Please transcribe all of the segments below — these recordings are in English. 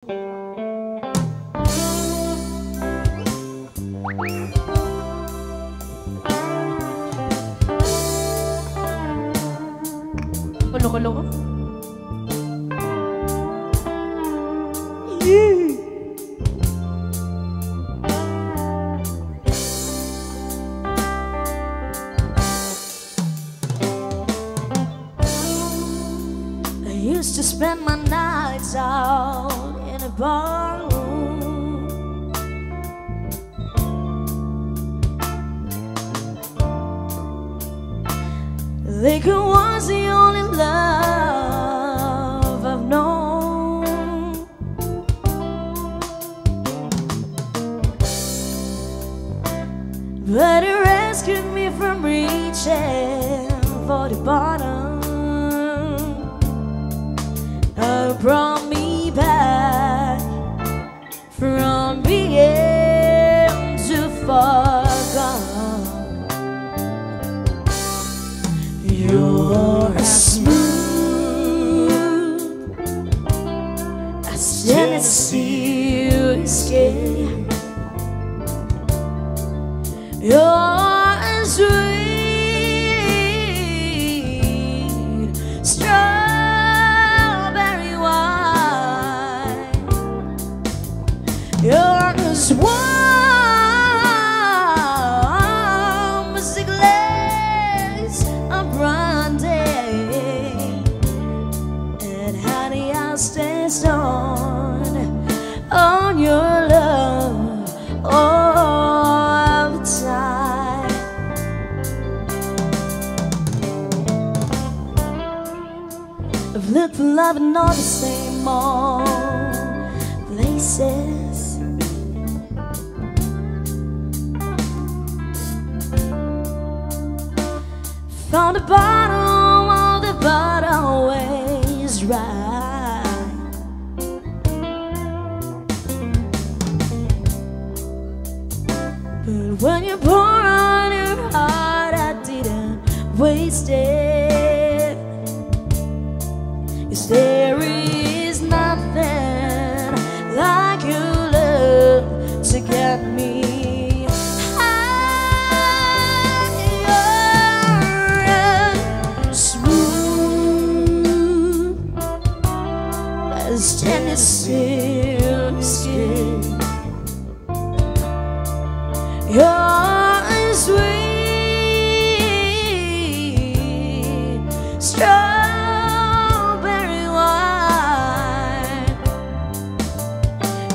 Kulo-kulo ko. I used to spend my nights out Liquor was the only love I've known. But it rescued me from reaching for the bottom. As Tennessee whiskey. I've for love in all the same old places. Found the bottom of the bottom ways right. But when you pour on your heart, I didn't waste it. There is nothing like your love to get me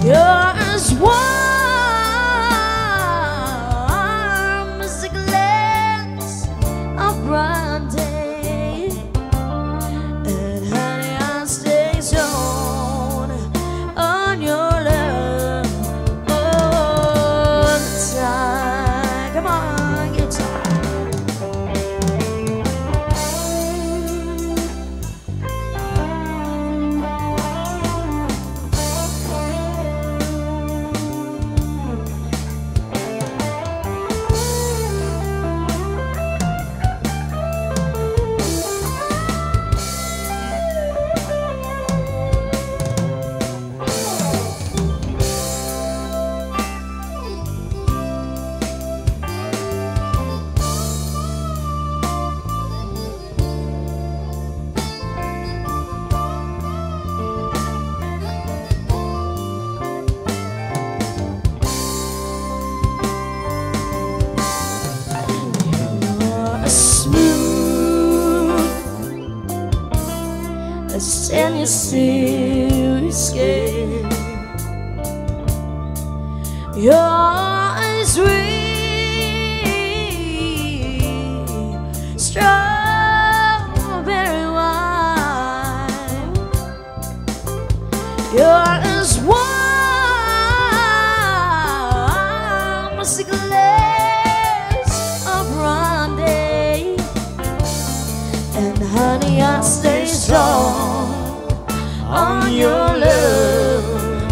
As warm as Tennessee whiskey. You're sweet, strawberry wine. You're as warm as on your love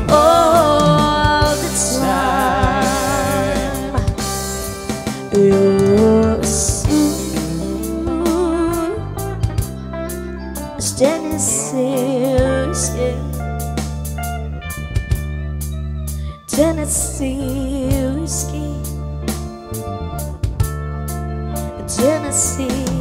oh, all the time. You're as Tennessee whiskey. Tennessee whiskey. Tennessee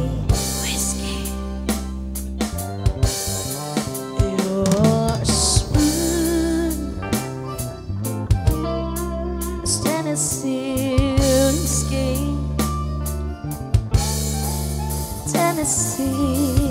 Tennessee.